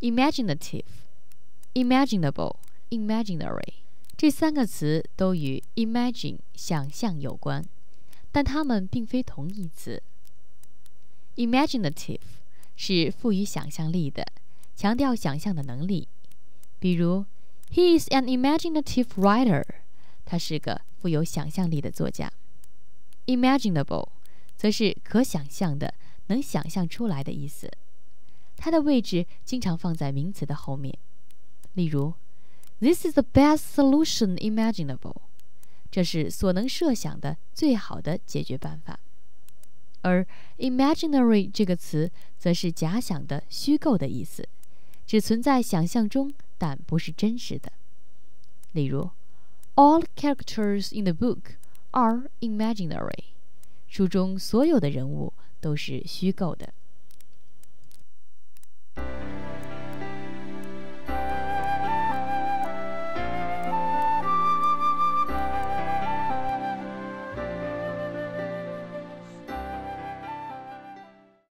imaginative、imaginable、imaginary 这三个词都与 imagine 想象有关，但它们并非同义词。imaginative 是富于想象力的，强调想象的能力。比如，He is an imaginative writer。他是个富有想象力的作家。imaginable 则是可想象的、能想象出来的意思。 它的位置经常放在名词的后面。例如，This is the best solution imaginable。这是所能设想的最好的解决办法。而 imaginary 这个词则是假想的、虚构的意思，只存在想象中，但不是真实的。例如，All characters in the book are imaginary。书中所有的人物都是虚构的。